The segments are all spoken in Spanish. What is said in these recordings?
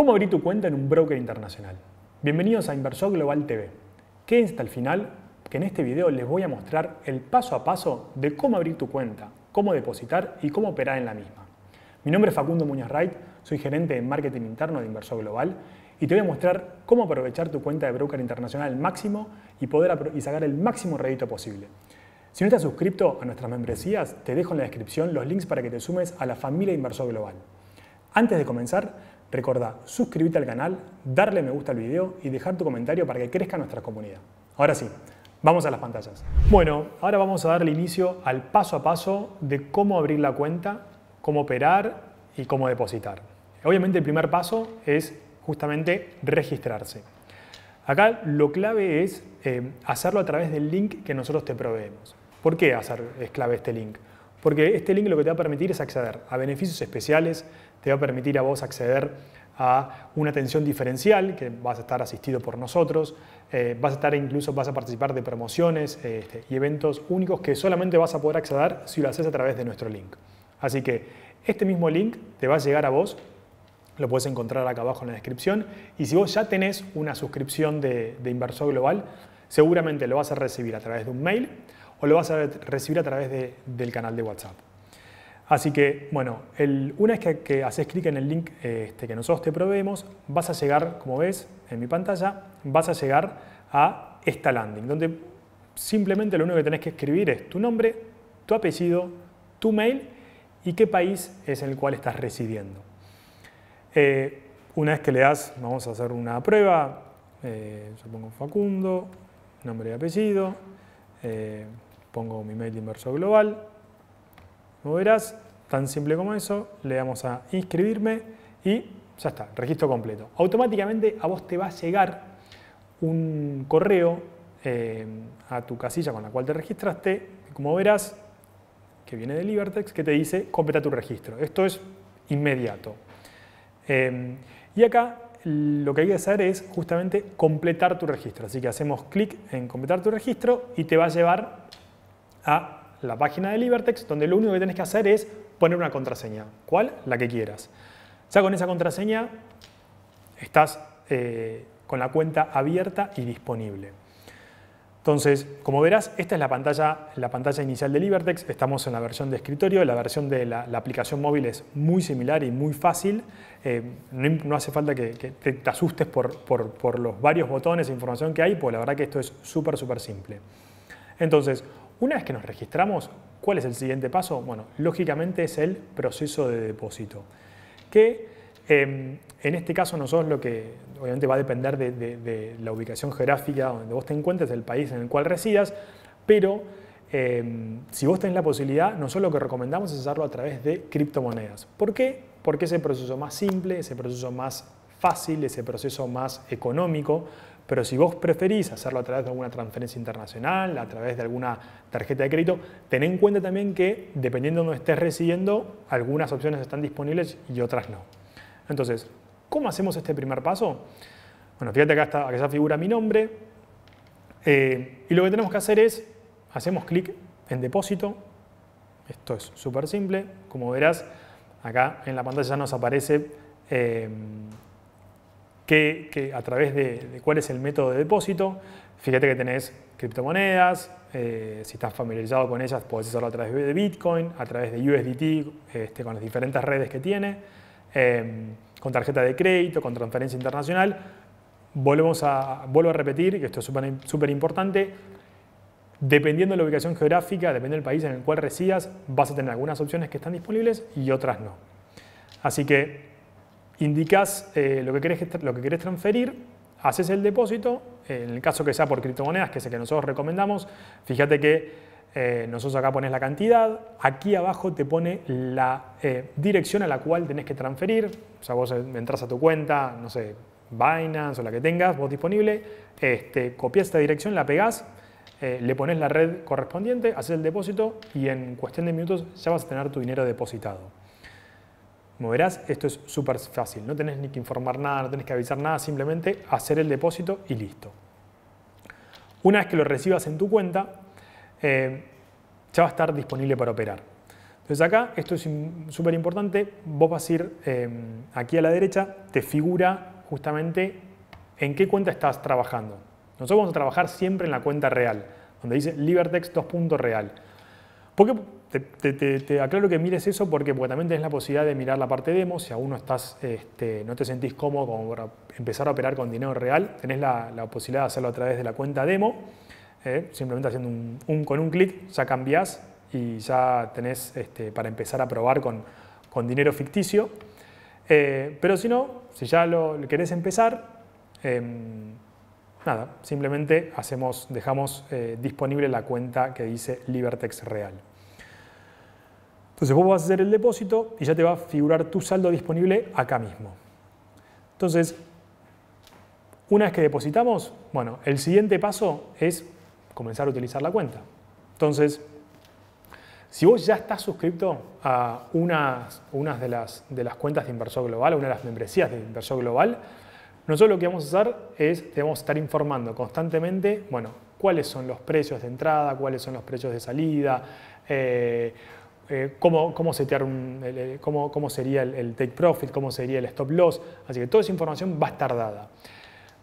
¿Cómo abrir tu cuenta en un broker internacional? Bienvenidos a Inversor Global TV. Quédense hasta el final que en este video les voy a mostrar el paso a paso de cómo abrir tu cuenta, cómo depositar y cómo operar en la misma. Mi nombre es Facundo Muñoz Wright, soy gerente de marketing interno de Inversor Global y te voy a mostrar cómo aprovechar tu cuenta de broker internacional al máximo y poder y sacar el máximo rédito posible. Si no estás suscrito a nuestras membresías, te dejo en la descripción los links para que te sumes a la familia Inversor Global. Antes de comenzar, Recordá suscribirte al canal, darle me gusta al video y dejar tu comentario para que crezca nuestra comunidad. Ahora sí, vamos a las pantallas. Bueno, ahora vamos a darle inicio al paso a paso de cómo abrir la cuenta, cómo operar y cómo depositar. Obviamente el primer paso es justamente registrarse. Acá lo clave es eh, hacerlo a través del link que nosotros te proveemos. ¿Por qué hacer, es clave este link? Porque este link lo que te va a permitir es acceder a beneficios especiales, te va a permitir a vos acceder a una atención diferencial, que vas a estar asistido por nosotros, eh, vas a estar incluso, vas a participar de promociones este, y eventos únicos que solamente vas a poder acceder si lo haces a través de nuestro link. Así que este mismo link te va a llegar a vos, lo puedes encontrar acá abajo en la descripción, y si vos ya tenés una suscripción de, de Inversor Global, seguramente lo vas a recibir a través de un mail o lo vas a recibir a través del canal de WhatsApp. Así que, bueno, una vez que, haces clic en el link este, que nosotros te proveemos, vas a llegar, como ves en mi pantalla, vas a llegar a esta landing, donde simplemente lo único que tenés que escribir es tu nombre, tu apellido, tu mail y qué país es en el cual estás residiendo. Eh, una vez que le das, vamos a hacer una prueba, eh, yo pongo Facundo, nombre y apellido, eh, pongo mi mail de inversor global, como verás, tan simple como eso, le damos a inscribirme y ya está, registro completo. Automáticamente a vos te va a llegar un correo eh, a tu casilla con la cual te registraste, como verás, que viene de Libertex, que te dice completa tu registro. Esto es inmediato. Eh, y acá lo que hay que hacer es justamente completar tu registro. Así que hacemos clic en completar tu registro y te va a llevar a la página de Libertex, donde lo único que tienes que hacer es poner una contraseña. ¿Cuál? La que quieras. Ya con esa contraseña estás eh, con la cuenta abierta y disponible. Entonces, como verás, esta es la pantalla, la pantalla inicial de Libertex. Estamos en la versión de escritorio. La versión de la, aplicación móvil es muy similar y muy fácil. Eh, no, hace falta que, te, asustes por, por, los varios botones e información que hay, porque la verdad que esto es súper, súper simple. Entonces, una vez que nos registramos, ¿cuál es el siguiente paso? Bueno, lógicamente es el proceso de depósito, que em, en este caso nosotros lo que obviamente va a depender de, la ubicación geográfica donde vos te encuentres, del país en el cual residas, pero em, si vos tenés la posibilidad, nosotros lo que recomendamos es hacerlo a través de criptomonedas. ¿Por qué? Porque es el proceso más simple, es el proceso más fácil, es el proceso más económico, pero si vos preferís hacerlo a través de alguna transferencia internacional, a través de alguna tarjeta de crédito, ten en cuenta también que dependiendo de donde estés residiendo, algunas opciones están disponibles y otras no. Entonces, ¿cómo hacemos este primer paso? Bueno, fíjate acá está, acá figura mi nombre. Eh, y lo que tenemos que hacer es, hacemos clic en depósito. Esto es súper simple. Como verás, acá en la pantalla ya nos aparece eh, que, a través de, cuál es el método de depósito. Fíjate que tenés criptomonedas, eh, si estás familiarizado con ellas, puedes hacerlo a través de Bitcoin, a través de USDT, este, con las diferentes redes que tiene, em, con tarjeta de crédito, con transferencia internacional. Volvemos a, vuelvo a repetir, que esto es súper importante, dependiendo de la ubicación geográfica, dependiendo del país en el cual residas, vas a tener algunas opciones que están disponibles y otras no. Así que indicas eh, lo, que querés, lo que transferir, haces el depósito, en el caso que sea por criptomonedas, que es el que nosotros recomendamos, fíjate que eh, nosotros acá pones la cantidad, aquí abajo te pone la eh, dirección a la cual tenés que transferir, o sea, vos entras a tu cuenta, no sé, Binance o la que tengas vos disponible, este, copias esta dirección, la pegás, le pones la red correspondiente, haces el depósito y en cuestión de minutos ya vas a tener tu dinero depositado. Como verás, esto es súper fácil, no tenés ni que informar nada, no tenés que avisar nada, simplemente hacer el depósito y listo. Una vez que lo recibas en tu cuenta, eh, ya va a estar disponible para operar. Entonces acá, esto es súper importante, vos vas a ir em, aquí a la derecha, te figura justamente en qué cuenta estás trabajando. Nosotros vamos a trabajar siempre en la cuenta real, donde dice Libertex 2.real. ¿Por qué te, aclaro que mires eso? Porque, porque también tenés la posibilidad de mirar la parte demo, si aún no, estás, este, no te sentís cómodo como para empezar a operar con dinero real, tenés la, posibilidad de hacerlo a través de la cuenta demo, eh, simplemente haciendo un, con un clic ya cambiás y ya tenés este, para empezar a probar con, dinero ficticio. Eh, pero si no, si ya lo querés empezar, em, nada, simplemente dejamos eh, disponible la cuenta que dice Libertex Real. Entonces vos vas a hacer el depósito y ya te va a figurar tu saldo disponible acá mismo. Entonces, una vez que depositamos, bueno, el siguiente paso es comenzar a utilizar la cuenta. Entonces, si vos ya estás suscrito a unas, unas de, las, de las cuentas de inversor global, una de las membresías de inversor global, nosotros lo que vamos a hacer es, te vamos a estar informando constantemente, bueno, cuáles son los precios de entrada, cuáles son los precios de salida, eh, eh, cómo, cómo, setear cómo, cómo, sería el, take profit, cómo sería el stop loss. Así que toda esa información va a estar dada.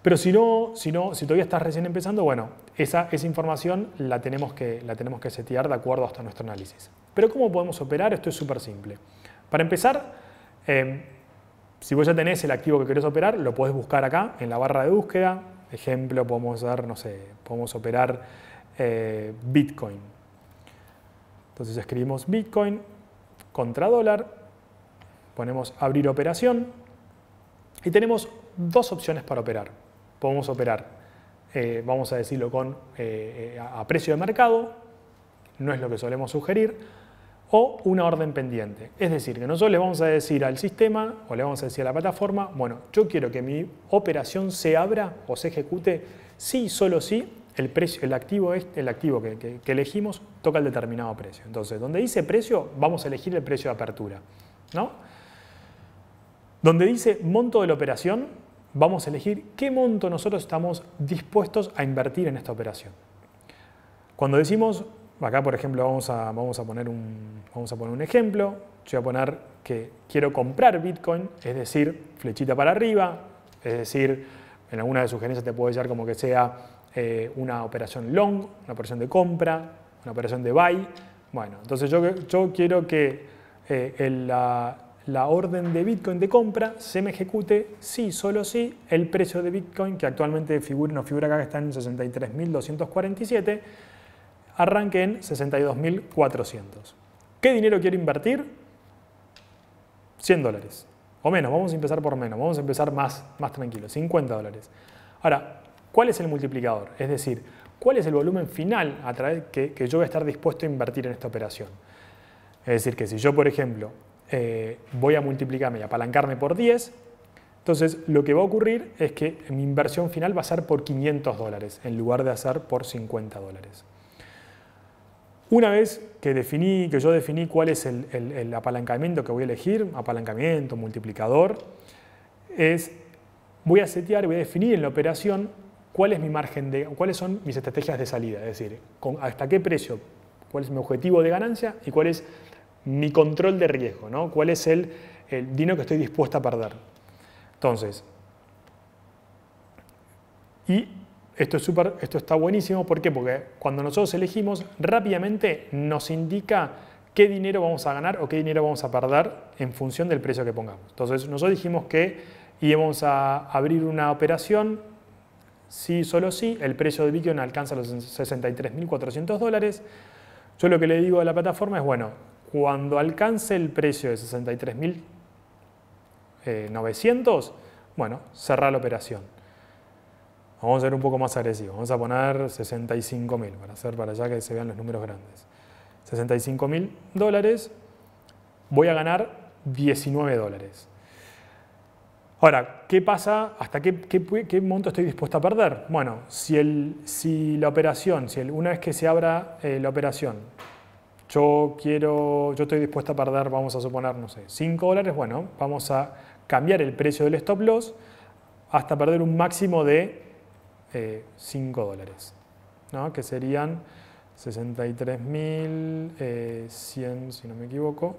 Pero si no, si, no, si todavía estás recién empezando, bueno, esa, esa información la tenemos, que, la tenemos que setear de acuerdo hasta nuestro análisis. Pero ¿cómo podemos operar? Esto es súper simple. Para empezar, eh, si vos ya tenés el activo que querés operar, lo podés buscar acá en la barra de búsqueda. Ejemplo, podemos dar, no sé, podemos operar eh, Bitcoin. Entonces escribimos Bitcoin contra dólar, ponemos abrir operación y tenemos dos opciones para operar podemos operar, eh, vamos a decirlo, con, eh, eh, a precio de mercado, no es lo que solemos sugerir, o una orden pendiente. Es decir, que nosotros le vamos a decir al sistema o le vamos a decir a la plataforma, bueno, yo quiero que mi operación se abra o se ejecute si solo si el, precio, el activo, este, el activo que, elegimos toca el determinado precio. Entonces, donde dice precio, vamos a elegir el precio de apertura. ¿no? Donde dice monto de la operación, vamos a elegir qué monto nosotros estamos dispuestos a invertir en esta operación. Cuando decimos, acá por ejemplo vamos a, vamos a, poner, un, vamos a poner un ejemplo, yo voy a poner que quiero comprar Bitcoin, es decir, flechita para arriba, es decir, en alguna de sugerencias te puede llegar como que sea eh, una operación long, una operación de compra, una operación de buy. Bueno, entonces yo, quiero que eh, la, la orden de Bitcoin de compra se me ejecute si, solo si, el precio de Bitcoin, que actualmente figura, nos figura acá que está en 63.247, arranque en 62.400. ¿Qué dinero quiero invertir? 100 dólares. O menos, vamos a empezar por menos, vamos a empezar más, más tranquilo, 50 dólares. Ahora, ¿cuál es el multiplicador? Es decir, ¿cuál es el volumen final a través que, que yo voy a estar dispuesto a invertir en esta operación? Es decir, que si yo, por ejemplo, eh, voy a multiplicarme y apalancarme por 10, entonces lo que va a ocurrir es que mi inversión final va a ser por 500 dólares en lugar de hacer por 50 dólares. Una vez que, definí, que yo definí cuál es el, apalancamiento que voy a elegir, apalancamiento, multiplicador, es voy a setear, voy a definir en la operación cuál es mi margen de, cuáles son mis estrategias de salida, es decir, hasta qué precio, cuál es mi objetivo de ganancia y cuál es mi control de riesgo, ¿no? ¿Cuál es el, dinero que estoy dispuesto a perder? Entonces, y esto, es super, esto está buenísimo, ¿por qué? Porque cuando nosotros elegimos, rápidamente nos indica qué dinero vamos a ganar o qué dinero vamos a perder en función del precio que pongamos. Entonces, nosotros dijimos que íbamos a abrir una operación, si solo si, el precio de Bitcoin alcanza los 63.400 dólares. Yo lo que le digo a la plataforma es, bueno, cuando alcance el precio de 63.900, eh, bueno, cerrar la operación. Vamos a ser un poco más agresivos. Vamos a poner 65.000 para hacer para allá que se vean los números grandes. 65.000 dólares, voy a ganar 19 dólares. Ahora, ¿qué pasa? ¿Hasta qué, qué, monto estoy dispuesto a perder? Bueno, si, el, si la operación, si una vez que se abra eh, la operación, yo quiero, yo estoy dispuesto a perder, vamos a suponer, no sé, 5 dólares, bueno, vamos a cambiar el precio del stop loss hasta perder un máximo de 5 eh, dólares, ¿no? que serían 63.100, eh, si no me equivoco.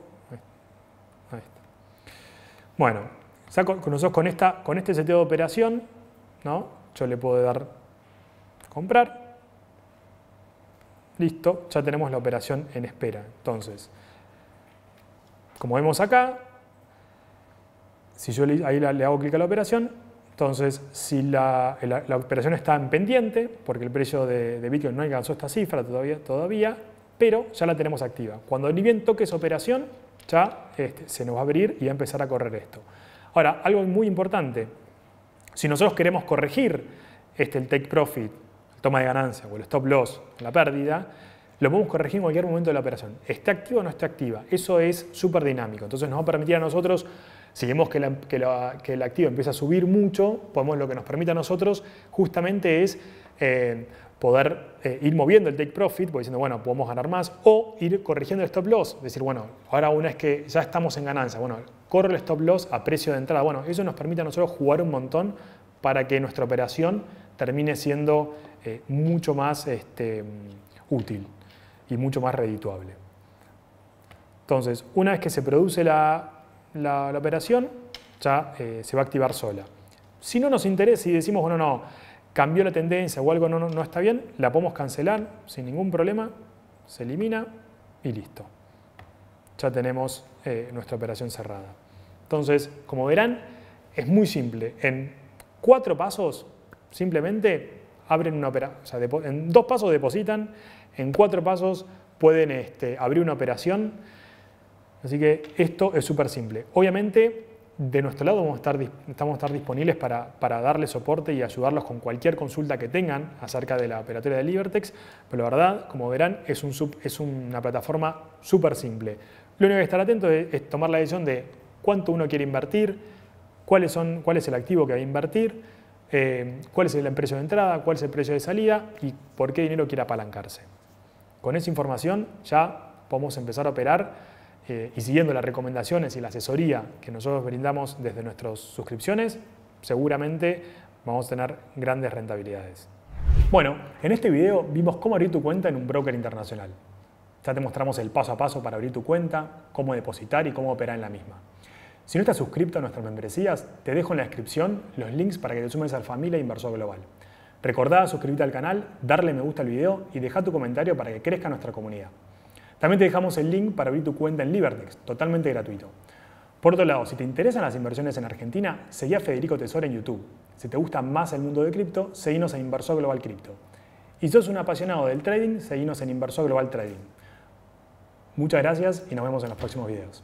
Bueno, con, nosotros con, esta, con este seteo de operación, ¿no? yo le puedo dar comprar. Listo, ya tenemos la operación en espera. Entonces, como vemos acá, si yo ahí le hago clic a la operación, entonces si la, operación está en pendiente, porque el precio de, Bitcoin no alcanzó esta cifra todavía, todavía, pero ya la tenemos activa. Cuando ni bien toque esa operación, ya este, se nos va a abrir y va a empezar a correr esto. Ahora, algo muy importante, si nosotros queremos corregir este, el take profit, el toma de ganancia o el stop loss, la pérdida, lo podemos corregir en cualquier momento de la operación. ¿Esté activa o no esté activa? Eso es súper dinámico. Entonces nos va a permitir a nosotros si vemos que, el activo empieza a subir mucho, podemos, lo que nos permite a nosotros justamente es poder eh, ir moviendo el take profit, diciendo, bueno, podemos ganar más, o ir corrigiendo el stop loss, decir, bueno, ahora una vez que ya estamos en ganancia, bueno, corre el stop loss a precio de entrada. Bueno, eso nos permite a nosotros jugar un montón para que nuestra operación termine siendo eh, mucho más este, útil y mucho más redituable. Entonces, una vez que se produce la, la, operación, ya eh, se va a activar sola. Si no nos interesa y decimos, bueno, no, cambió la tendencia o algo no, no, está bien, la podemos cancelar sin ningún problema, se elimina y listo. Ya tenemos eh, nuestra operación cerrada. Entonces, como verán, es muy simple. En cuatro pasos, simplemente abren una operación, en dos pasos depositan, en cuatro pasos pueden este, abrir una operación Así que esto es súper simple. Obviamente, de nuestro lado vamos a estar, estamos estar disponibles para, para darles soporte y ayudarlos con cualquier consulta que tengan acerca de la operatoria de Libertex, pero la verdad, como verán, es, un es una plataforma súper simple. Lo único que estar atento es, tomar la decisión de cuánto uno quiere invertir, cuáles son, cuál es el activo que va a invertir, eh, cuál es el precio de entrada, cuál es el precio de salida y por qué dinero quiere apalancarse. Con esa información ya podemos empezar a operar eh, y siguiendo las recomendaciones y la asesoría que nosotros brindamos desde nuestras suscripciones, seguramente vamos a tener grandes rentabilidades. Bueno, en este video vimos cómo abrir tu cuenta en un broker internacional. Ya te mostramos el paso a paso para abrir tu cuenta, cómo depositar y cómo operar en la misma. Si no estás suscrito a nuestras membresías, te dejo en la descripción los links para que te sumes a familia Inversor Global. Recordá suscribirte al canal, darle me gusta al video y dejar tu comentario para que crezca nuestra comunidad. También te dejamos el link para abrir tu cuenta en Libertex, totalmente gratuito. Por otro lado, si te interesan las inversiones en Argentina, seguí a Federico Tesoro en YouTube. Si te gusta más el mundo de cripto, seguinos en Inversor Global Cripto. Y si sos un apasionado del trading, seguinos en Inversor Global Trading. Muchas gracias y nos vemos en los próximos videos.